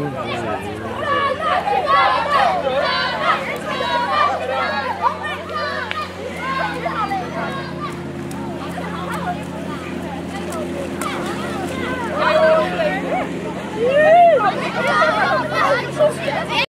Mm-hmm.